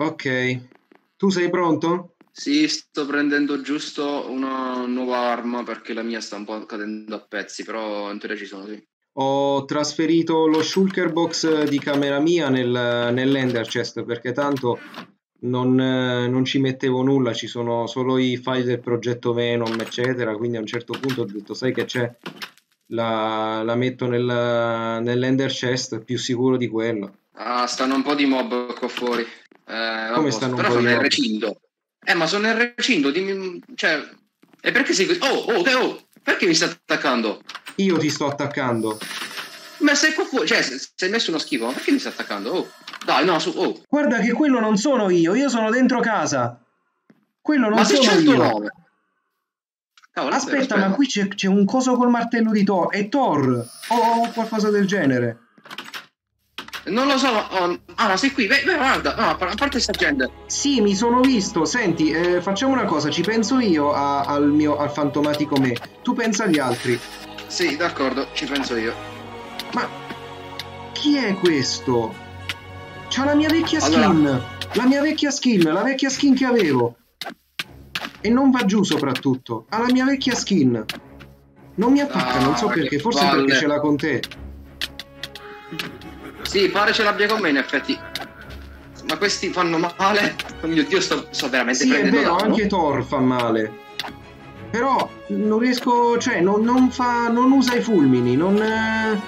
Ok. Tu sei pronto? Sì, sto prendendo giusto una nuova arma perché la mia sta un po' cadendo a pezzi, però in teoria ci sono, sì. Ho trasferito lo shulker box di camera mia nel, nell'ender chest perché tanto non, non ci mettevo nulla, ci sono solo i file del progetto Venom, eccetera. Quindi a un certo punto ho detto, sai che c'è? La, la metto nel, nell'ender chest, più sicuro di quello. Ah, stanno un po' di mob qua fuori. Eh, Come stanno po' sono nel recinto. Eh, ma sono nel recinto, dimmi... Cioè... E perché sei così? Oh, oh, te, oh! Perché mi stai attaccando? Io ti sto attaccando. Ma sei qua fuori, cioè, se- sei messo uno schifo, ma perché mi stai attaccando? Oh, dai, no, su, oh. Guarda che quello non sono io, io sono dentro casa. Quello non ma sono c'è il tuo io. Cavolo, Aspetta, ma qui c'è, c'è un coso col martello di Thor. È Thor o qualcosa del genere. Non lo so, oh, ah, sei qui? Beh, beh, guarda, no, a par- a parte sta gente. Sì, mi sono visto. Senti, eh, facciamo una cosa. Ci penso io a- al mio al fantomatico me. Tu pensa agli altri. Sì, d'accordo, ci penso io. Ma chi è questo? C'ha la mia vecchia Allora- skin. La mia vecchia skin, la vecchia skin che avevo. E non va giù soprattutto. Ha la mia vecchia skin. Non mi attacca, Ah, non so perché, forse palle. perché ce l'ha con te. Sì, pare ce l'abbia con me, in effetti. Ma questi fanno male. Oh mio Dio, sto, sto veramente Sì, è prendendo vero, danno. anche Thor fa male. Però non riesco, cioè non, non fa, non usa i fulmini, non... eh,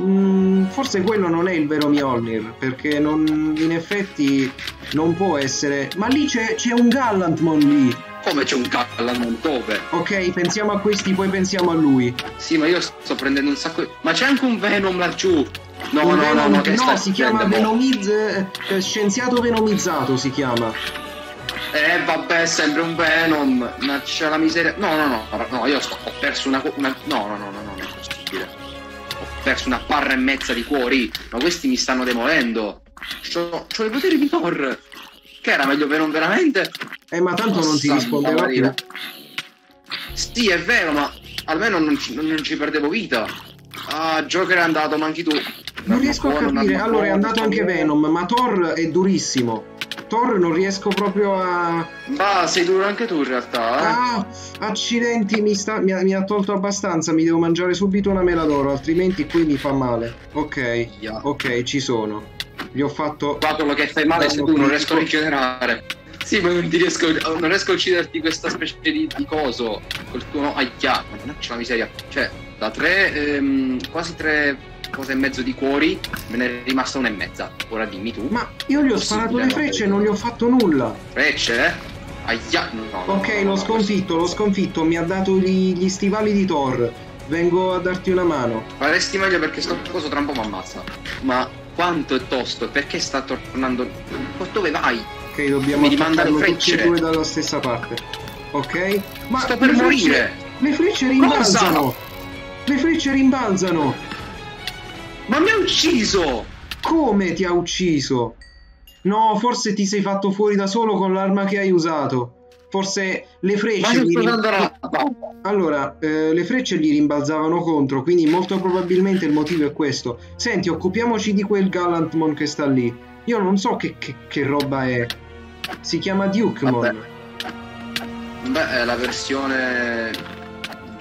mm, forse quello non è il vero Mjolnir, perché non, in effetti non può essere... Ma lì c'è, c'è un Gallantmon lì. Come c'è un Gallan dove? Ok, pensiamo a questi, poi pensiamo a lui. Sì, ma io sto prendendo un sacco. Ma c'è anche un Venom laggiù. No, no, no, Venom- no, che stai si chiama? Venomiz, eh, scienziato venomizzato si chiama. Eh, vabbè, è sempre un Venom. Ma c'è la miseria. No, no, no, no, io sto- ho perso una, una- No, no, no, no, no, non è possibile. Ho perso una barra e mezza di cuori. Ma questi mi stanno demolendo. C'ho, c'ho i poteri di Thor. Che era meglio Venom veramente? Eh, ma tanto non ti rispondeva più. Sì, è vero, ma almeno non ci, non- ci perdevo vita. Ah, Joker è andato, ma anche tu. Non riesco a capire. Allora è andato anche. Venom, ma Thor è durissimo. Thor non riesco proprio a. Ma sei duro anche tu in realtà, eh? Ah, accidenti, mi, sta... mi, ha... mi ha tolto abbastanza. Mi devo mangiare subito una mela d'oro, altrimenti qui mi fa male. Ok, Yeah. ok, ci sono. Gli ho fatto. Qua quello che fai male se tu non riesco a rigenerare. Sì, ma non, ti riesco, non riesco a ucciderti questa specie di, di coso. Col tuo no. Aia, mannaggia la miseria. Cioè, da tre, ehm, quasi tre cose e mezzo di cuori, me ne è rimasta una e mezza. Ora dimmi tu. Ma io gli ho sparato le frecce e non gli ho fatto nulla. Frecce, eh? Aia, no. Ok, no, l'ho no, sconfitto, l'ho sconfitto. Mi ha dato gli, gli stivali di Thor. Vengo a darti una mano. Faresti meglio perché sto coso tra un po' mi ammazza. Ma quanto è tosto? Perché sta tornando? Dove vai? Ok, dobbiamo attaccarlo tutti e due dalla stessa parte. Ok? Ma Sto per morire. Le frecce rimbalzano! Le frecce rimbalzano! Ma mi ha ucciso! Come ti ha ucciso? No, forse ti sei fatto fuori da solo con l'arma che hai usato. Forse le Ma frecce io gli rim- alla Allora, eh, le frecce gli rimbalzavano contro, quindi molto probabilmente il motivo è questo. Senti, occupiamoci di quel Gallantmon che sta lì. Io non so che, che- che roba è. Si chiama Dukemon. Vabbè. Beh, è la versione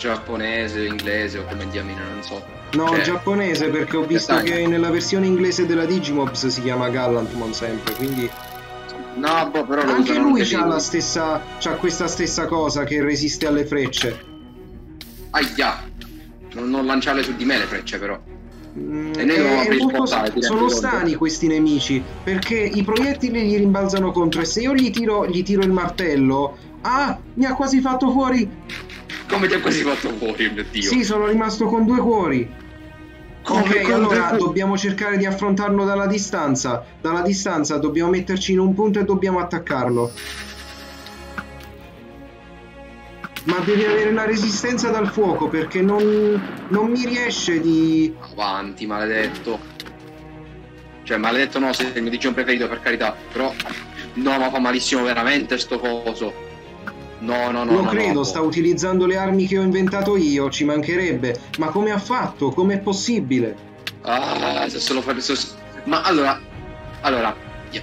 giapponese, inglese o come diamine, non so. No, Cioè, giapponese perché ho visto dettagli. che nella versione inglese della Digimobs si chiama Gallantmon sempre, quindi No, boh, però lo anche lui lì. la stessa c'ha questa stessa cosa che resiste alle frecce. Aia! Non, non lanciarle su di me le frecce, però. Mm, E noi portale, ti sono strani questi nemici perché i proiettili gli rimbalzano contro e se io gli tiro, gli tiro il martello, ah, mi ha quasi fatto fuori. Come ti ha quasi fatto fuori, mio Dio? Sì, sono rimasto con due cuori. Come ok, allora due- dobbiamo cercare di affrontarlo dalla distanza. Dalla distanza dobbiamo metterci in un punto e dobbiamo attaccarlo. Ma devi avere la resistenza dal fuoco perché non, non mi riesce di. Avanti, maledetto. Cioè, maledetto no, sei il mio Digion preferito, per carità. Però, no, ma fa malissimo veramente sto coso. No, no, no. Lo no, credo, no. sta utilizzando le armi che ho inventato io, ci mancherebbe. Ma come ha fatto? Com'è possibile? Ah, se solo fare... se- Ma allora... Allora...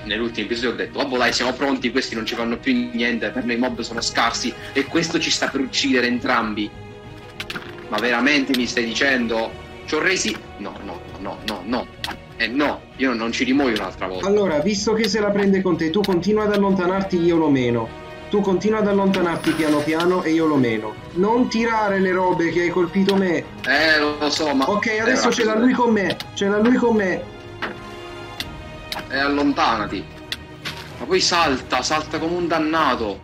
nell'ultimo episodio ho detto, vabbè dai, siamo pronti, questi non ci fanno più niente, per noi i mob sono scarsi e questo ci sta per uccidere entrambi. Ma veramente mi stai dicendo? Ci ho resi... No, no, no, no, no. Eh no, io non ci rimuoio un'altra volta. Allora, visto che se la prende con te, tu continua ad allontanarti, io lo meno. Tu continua ad allontanarti piano piano e io lo meno. Non tirare le robe che hai colpito me. Eh, lo so, ma... Ok, adesso ce l'ha lui con me. Ce l'ha lui con me. E eh, allontanati. Ma poi salta, salta come un dannato.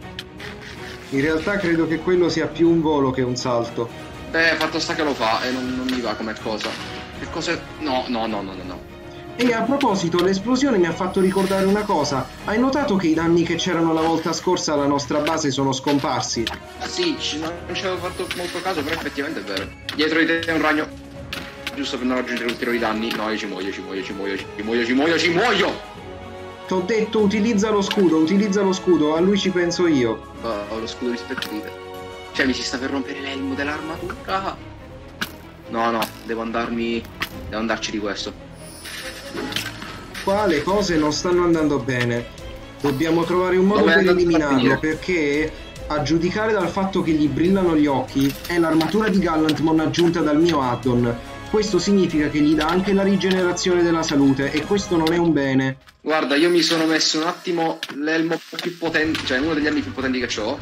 In realtà credo che quello sia più un volo che un salto. Beh, fatto sta che lo fa e non, non mi va come cosa. Che cosa... No, no, no, no, no, no. E a proposito, l'esplosione mi ha fatto ricordare una cosa. Hai notato che i danni che c'erano la volta scorsa alla nostra base sono scomparsi? Sì, non ci avevo fatto molto caso, però effettivamente è vero. Dietro di te è un ragno. Giusto per non raggiungere ulteriori danni. No, io ci muoio, ci muoio, ci muoio, ci muoio, ci muoio, ci muoio! T'ho detto utilizza lo scudo, utilizza lo scudo, a lui ci penso io. Oh, lo scudo rispettive. Cioè mi si sta per rompere l'elmo dell'armatura. No, no, devo andarmi... Devo andarci di questo. Qua le cose non stanno andando bene. Dobbiamo trovare un modo Dove per eliminarlo perché a giudicare dal fatto che gli brillano gli occhi è l'armatura di Gallantmon aggiunta dal mio addon. Questo significa che gli dà anche la rigenerazione della salute e questo non è un bene. Guarda, io mi sono messo un attimo l'elmo più potente, cioè uno degli elmi più potenti che ho.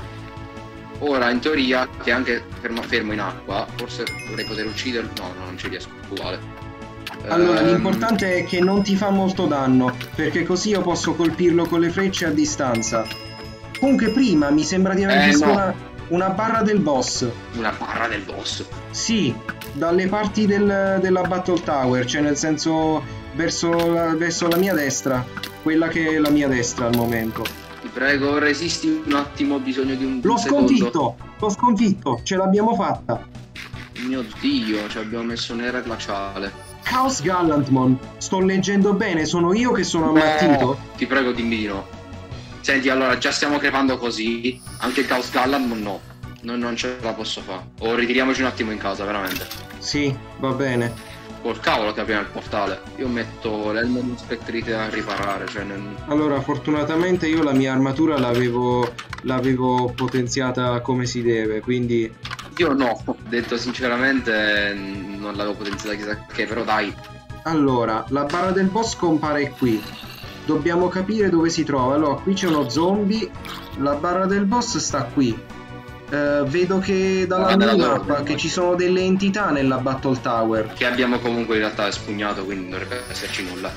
Ora, in teoria, che anche fermo, fermo in acqua, forse dovrei poter ucciderlo. No, no, non ci riesco, uguale. Allora, um... l'importante è che non ti fa molto danno, perché così io posso colpirlo con le frecce a distanza. Comunque prima mi sembra di aver eh, visto no. una, una, barra del boss. Una barra del boss? Sì, dalle parti del, della Battle Tower, cioè nel senso verso la, verso la mia destra, quella che è la mia destra al momento. Ti prego, resisti un attimo, ho bisogno di un L'ho sconfitto, l'ho sconfitto, ce l'abbiamo fatta. Mio Dio, ci abbiamo messo nera glaciale. Chaos Gallantmon, sto leggendo bene, sono io che sono ammattito? No, ti prego dimmi di no. Senti, allora, già stiamo crepando così, anche Chaos Gallantmon no. Non, non ce la posso fare. O ritiriamoci un attimo in casa, veramente. Sì, va bene. Col cavolo che apriamo il portale. Io metto l'elmo di spettrite a riparare. Cioè non... Allora, fortunatamente io la mia armatura l'avevo, l'avevo potenziata come si deve, quindi io no, detto sinceramente non l'avevo potenziata chissà che, però dai. Allora, la barra del boss compare qui. Dobbiamo capire dove si trova. Allora, qui c'è uno zombie. La barra del boss sta qui. Uh, vedo che dalla ah, minimappa che ci sono delle entità nella Battle Tower. Che abbiamo comunque in realtà espugnato, quindi non dovrebbe esserci nulla.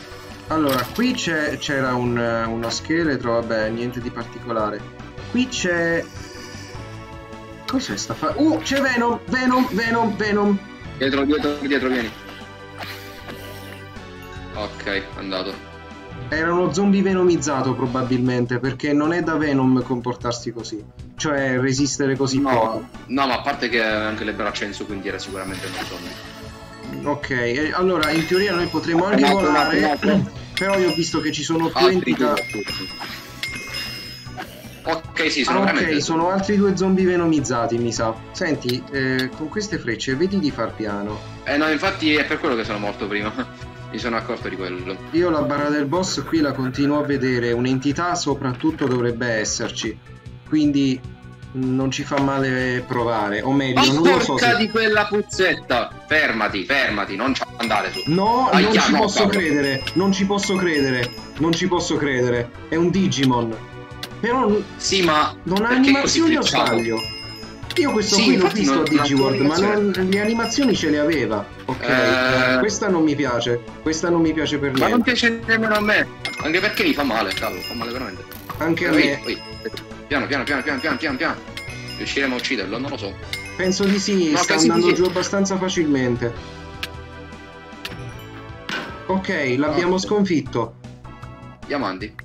Allora, qui c'era un, uno scheletro, vabbè, niente di particolare. Qui c'è Cos'è sta fa... Uh, c'è Venom, Venom, Venom, Venom. Dietro, dietro, dietro, vieni. Ok, andato. Era uno zombie venomizzato probabilmente, perché non è da Venom comportarsi così. Cioè resistere così no, poco. No, ma a parte che anche le braccia in su, quindi era sicuramente uno zombie. Ok, allora in teoria noi potremmo anche volare, però io ho visto che ci sono più entità... Ok, sì, sono ah, Ok, sono altri due zombie venomizzati, mi sa. Senti, eh, con queste frecce vedi di far piano. Eh no, infatti è per quello che sono morto prima. mi sono accorto di quello. Io la barra del boss qui la continuo a vedere, un'entità soprattutto dovrebbe esserci. Quindi non ci fa male provare, o meglio, oh, non lo so se... di quella puzzetta. Fermati, fermati, non ci andare su. No, Vai, non ci posso cavolo. credere, non ci posso credere, non ci posso credere. È un Digimon. Però sì, ma non ha animazioni o sbaglio? Io questo sì, qui l'ho visto a Digiworld, ma non, le animazioni ce le aveva. Ok, eh... questa non mi piace. Questa non mi piace per niente. Ma non piace nemmeno a me. Anche perché mi fa male, cavolo, fa male veramente. Anche a me. Piano, piano, piano, piano, piano, piano, piano. Riusciremo a ucciderlo? Non lo so. Penso di sì, no, sta andando giù abbastanza facilmente. Ok, l'abbiamo no. sconfitto. Diamanti.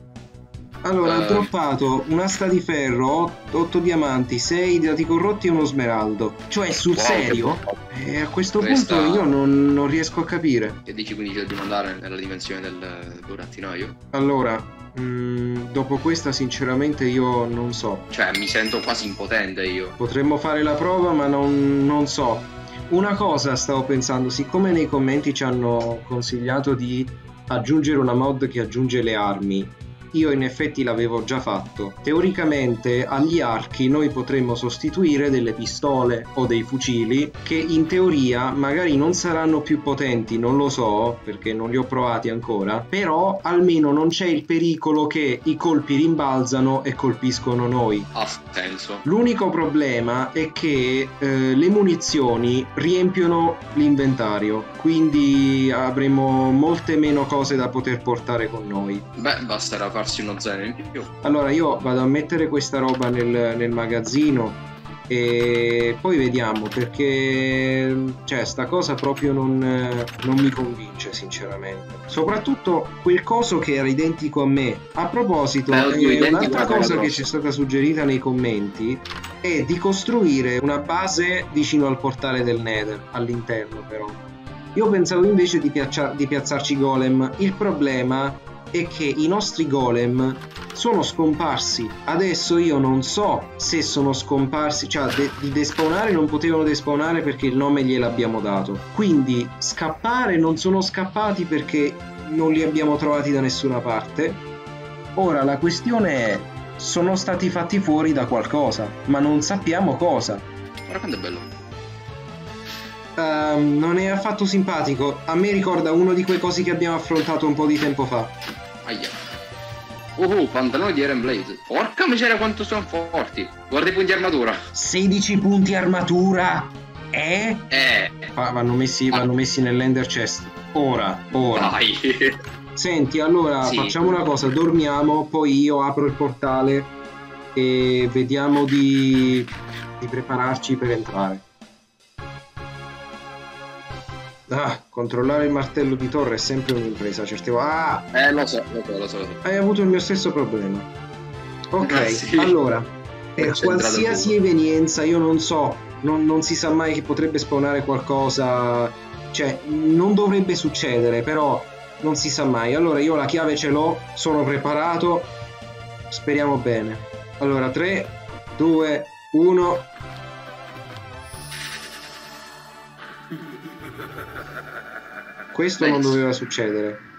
Allora, uh, ho droppato un'asta di ferro, 8, diamanti, 6 dati corrotti e uno smeraldo. Cioè, sul wow, serio? E eh, a questo Questa... punto io non, non, riesco a capire. Che dici quindi che dobbiamo andare nella dimensione del burattinaio? Allora, mm, dopo questa sinceramente io non so. Cioè, mi sento quasi impotente io. Potremmo fare la prova, ma non, non so. Una cosa stavo pensando, siccome nei commenti ci hanno consigliato di aggiungere una mod che aggiunge le armi io in effetti l'avevo già fatto. Teoricamente agli archi noi potremmo sostituire delle pistole o dei fucili che in teoria magari non saranno più potenti, non lo so perché non li ho provati ancora, però almeno non c'è il pericolo che i colpi rimbalzano e colpiscono noi. Ha senso. L'unico problema è che eh, le munizioni riempiono l'inventario, quindi avremo molte meno cose da poter portare con noi. Beh, basterà farsi uno zaino in più. Allora io vado a mettere questa roba nel, nel magazzino e poi vediamo perché cioè sta cosa proprio non, non, mi convince sinceramente. Soprattutto quel coso che era identico a me. A proposito Beh, eh, un'altra cosa che ci è stata suggerita nei commenti è di costruire una base vicino al portale del Nether all'interno però. Io pensavo invece di, piaccia- di piazzarci golem. Il problema è che i nostri golem sono scomparsi. Adesso io non so se sono scomparsi, cioè de- di despawnare non potevano despawnare perché il nome gliel'abbiamo dato. Quindi scappare non sono scappati perché non li abbiamo trovati da nessuna parte. Ora la questione è sono stati fatti fuori da qualcosa, ma non sappiamo cosa. Guarda quanto è bello. Uh, non è affatto simpatico. A me ricorda uno di quei cosi che abbiamo affrontato un po' di tempo fa. Aia. Uh, pantaloni di Eren Blaze. Porca miseria quanto sono forti. Guarda i punti armatura. 16 punti armatura. Eh? Eh. Va- vanno, messi, ah. vanno messi nell'ender chest. Ora, ora. Vai. Senti, allora sì. facciamo una cosa, dormiamo, poi io apro il portale e vediamo di, di prepararci per entrare. Ah, controllare il martello di torre è sempre un'impresa, certe volte. Ah! Eh, lo so, lo so, lo so, lo so. Hai avuto il mio stesso problema. Ok, ah, sì. allora, per qualsiasi evenienza, io non so, non, non, si sa mai che potrebbe spawnare qualcosa, cioè, non dovrebbe succedere, però non si sa mai. Allora, io la chiave ce l'ho, sono preparato, speriamo bene. Allora, 3, 2, 1... Questo non doveva succedere.